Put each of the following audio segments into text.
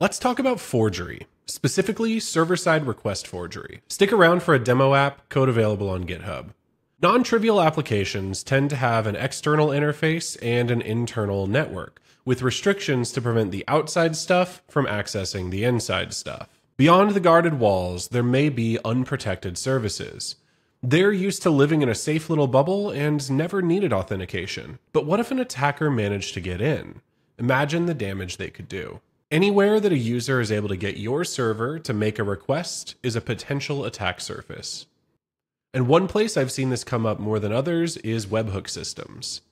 Let's talk about forgery, specifically server side request forgery. Stick around for a demo app, code available on GitHub. Non trivial applications tend to have an external interface and an internal network, with restrictions to prevent the outside stuff from accessing the inside stuff. Beyond the guarded walls, there may be unprotected services. They're used to living in a safe little bubble and never needed authentication. But what if an attacker managed to get in? Imagine the damage they could do. Anywhere that a user is able to get your server to make a request is a potential attack surface. And one place I've seen this come up more than others is webhook systems.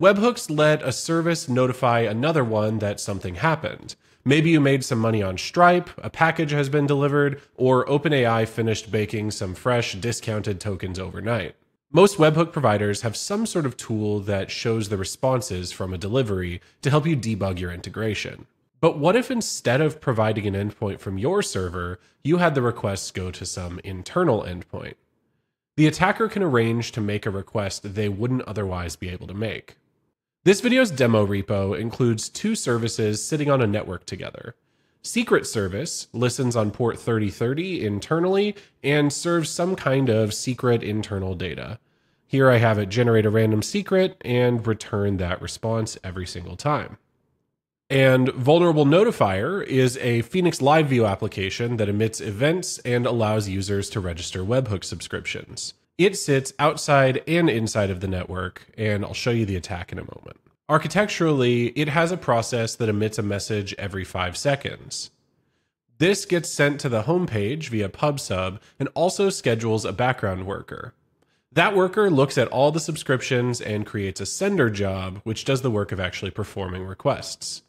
Webhooks let a service notify another one that something happened. Maybe you made some money on Stripe, a package has been delivered, or OpenAI finished baking some fresh discounted tokens overnight. Most webhook providers have some sort of tool that shows the responses from a delivery to help you debug your integration. But what if instead of providing an endpoint from your server, you had the requests go to some internal endpoint? The attacker can arrange to make a request they wouldn't otherwise be able to make. This video's demo repo includes two services sitting on a network together. Secret Service listens on port 3030 internally and serves some kind of secret internal data. Here I have it generate a random secret and return that response every single time. And Vulnerable Notifier is a Phoenix Live View application that emits events and allows users to register webhook subscriptions. It sits outside and inside of the network, and I'll show you the attack in a moment. Architecturally, it has a process that emits a message every five seconds. This gets sent to the homepage via PubSub and also schedules a background worker. That worker looks at all the subscriptions and creates a sender job, which does the work of actually performing requests.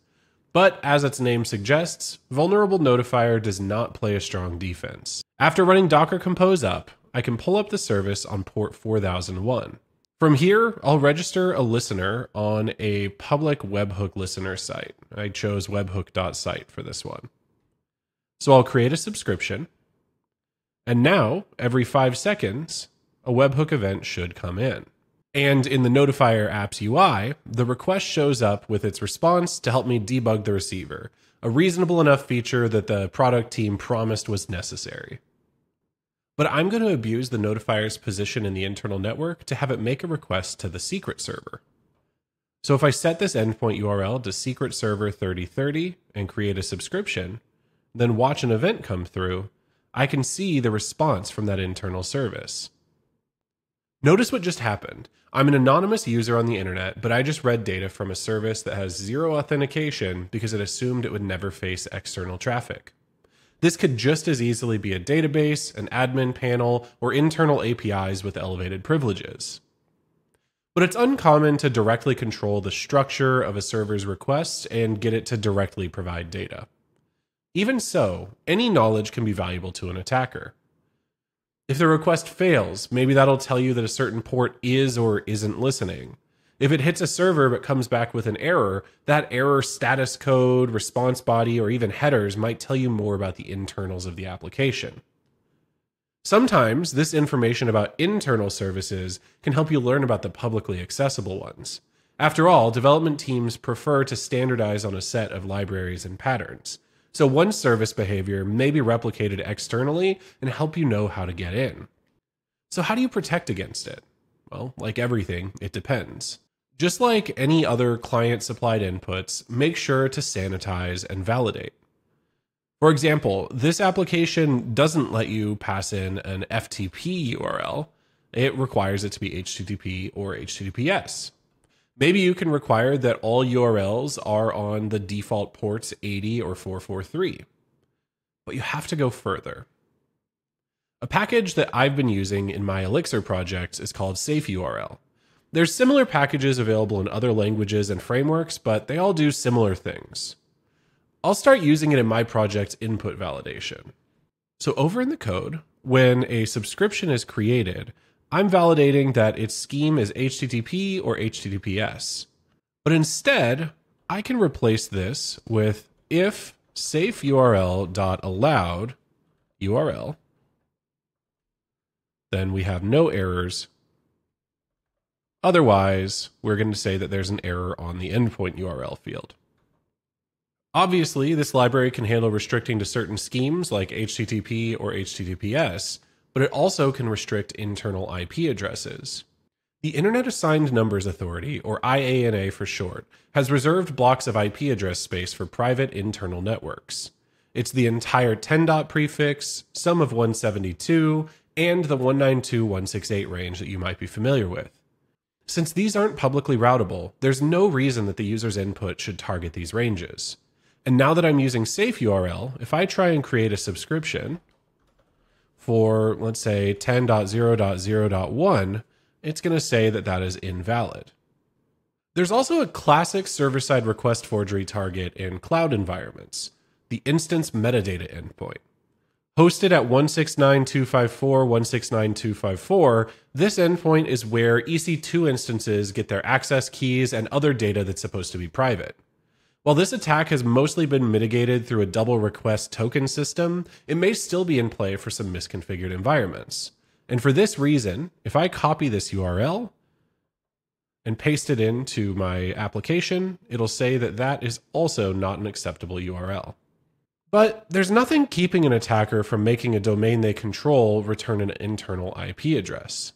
But as its name suggests, Vulnerable Notifier does not play a strong defense. After running Docker Compose up, I can pull up the service on port 4001. From here, I'll register a listener on a public webhook listener site. I chose webhook.site for this one. So I'll create a subscription. And now, every five seconds, a webhook event should come in. And in the Notifier app's UI, the request shows up with its response to help me debug the receiver, a reasonable enough feature that the product team promised was necessary. But I'm going to abuse the notifier's position in the internal network to have it make a request to the secret server. So if I set this endpoint URL to secret server 3030 and create a subscription, then watch an event come through, I can see the response from that internal service. Notice what just happened. I'm an anonymous user on the internet, but I just read data from a service that has zero authentication because it assumed it would never face external traffic. This could just as easily be a database, an admin panel, or internal APIs with elevated privileges. But it's uncommon to directly control the structure of a server's requests and get it to directly provide data. Even so, any knowledge can be valuable to an attacker. If the request fails, maybe that'll tell you that a certain port is or isn't listening. If it hits a server but comes back with an error, that error status code, response body, or even headers might tell you more about the internals of the application. Sometimes this information about internal services can help you learn about the publicly accessible ones. After all, development teams prefer to standardize on a set of libraries and patterns. So one service behavior may be replicated externally and help you know how to get in. So how do you protect against it? Well, like everything, it depends. Just like any other client supplied inputs, make sure to sanitize and validate. For example, this application doesn't let you pass in an FTP URL. It requires it to be HTTP or HTTPS. Maybe you can require that all URLs are on the default ports 80 or 443. But you have to go further. A package that I've been using in my Elixir projects is called SafeURL. There's similar packages available in other languages and frameworks, but they all do similar things. I'll start using it in my project's input validation. So over in the code, when a subscription is created, I'm validating that its scheme is HTTP or HTTPS. But instead, I can replace this with if safeurl.allowed URL, then we have no errors Otherwise, we're going to say that there's an error on the endpoint URL field. Obviously, this library can handle restricting to certain schemes like HTTP or HTTPS, but it also can restrict internal IP addresses. The Internet Assigned Numbers Authority, or IANA for short, has reserved blocks of IP address space for private internal networks. It's the entire 10 dot prefix, some of 172, and the 192.168 range that you might be familiar with. Since these aren't publicly routable, there's no reason that the user's input should target these ranges. And now that I'm using safe URL, if I try and create a subscription for, let's say, 10.0.0.1, it's going to say that that is invalid. There's also a classic server side request forgery target in cloud environments the instance metadata endpoint. Hosted at 169.254, 169.254, this endpoint is where EC2 instances get their access keys and other data that's supposed to be private. While this attack has mostly been mitigated through a double request token system, it may still be in play for some misconfigured environments. And for this reason, if I copy this URL and paste it into my application, it'll say that that is also not an acceptable URL. But there's nothing keeping an attacker from making a domain they control return an internal IP address.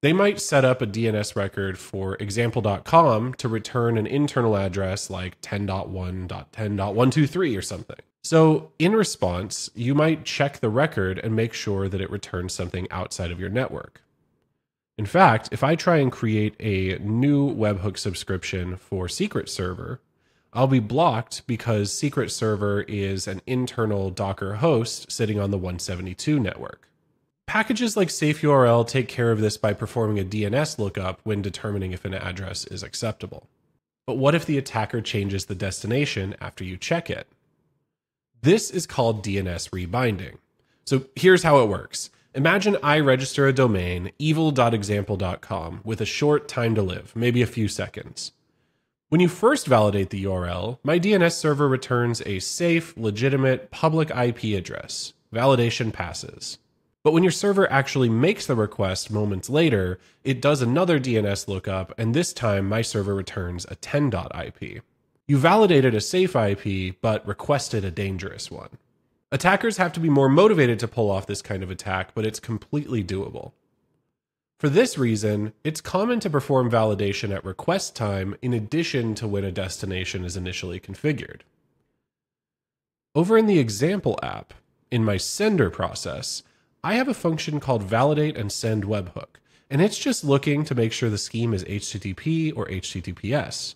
They might set up a DNS record for example.com to return an internal address like 10.1.10.123 or something. So, in response, you might check the record and make sure that it returns something outside of your network. In fact, if I try and create a new webhook subscription for Secret Server, I'll be blocked because Secret Server is an internal Docker host sitting on the 172 network. Packages like SafeURL take care of this by performing a DNS lookup when determining if an address is acceptable. But what if the attacker changes the destination after you check it? This is called DNS rebinding. So here's how it works. Imagine I register a domain, evil.example.com, with a short time to live, maybe a few seconds. When you first validate the URL, my DNS server returns a safe, legitimate, public IP address. Validation passes. But when your server actually makes the request moments later, it does another DNS lookup, and this time my server returns a 10.IP. You validated a safe IP, but requested a dangerous one. Attackers have to be more motivated to pull off this kind of attack, but it's completely doable. For this reason, it's common to perform validation at request time in addition to when a destination is initially configured. Over in the example app, in my sender process, I have a function called validate and send webhook, and it's just looking to make sure the scheme is HTTP or HTTPS.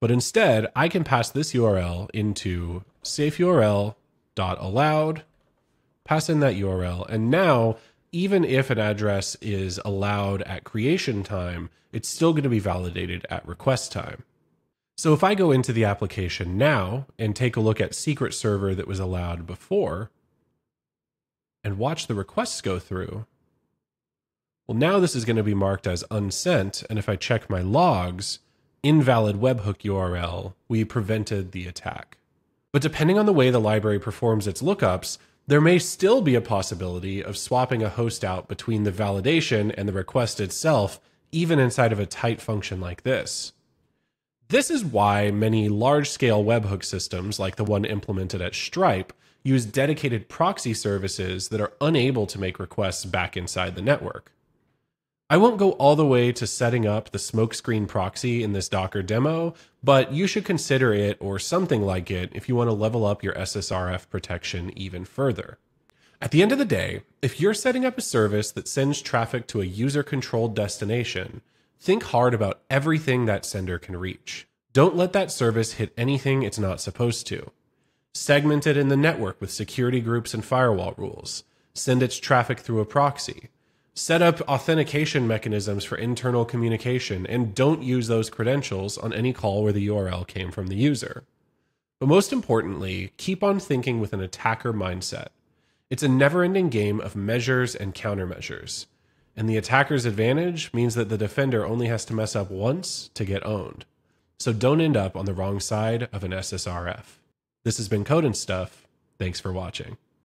But instead, I can pass this URL into safeurl.allowed, pass in that URL, and now even if an address is allowed at creation time, it's still going to be validated at request time. So if I go into the application now and take a look at secret server that was allowed before and watch the requests go through, well, now this is going to be marked as unsent. And if I check my logs, invalid webhook URL, we prevented the attack. But depending on the way the library performs its lookups, there may still be a possibility of swapping a host out between the validation and the request itself, even inside of a tight function like this. This is why many large scale webhook systems, like the one implemented at Stripe, use dedicated proxy services that are unable to make requests back inside the network. I won't go all the way to setting up the smokescreen proxy in this Docker demo, but you should consider it or something like it if you want to level up your SSRF protection even further. At the end of the day, if you're setting up a service that sends traffic to a user controlled destination, think hard about everything that sender can reach. Don't let that service hit anything it's not supposed to. Segment it in the network with security groups and firewall rules. Send its traffic through a proxy set up authentication mechanisms for internal communication, and don't use those credentials on any call where the URL came from the user. But most importantly, keep on thinking with an attacker mindset. It's a never ending game of measures and countermeasures. And the attacker's advantage means that the defender only has to mess up once to get owned. So don't end up on the wrong side of an SSRF. This has been Code and Stuff. Thanks for watching.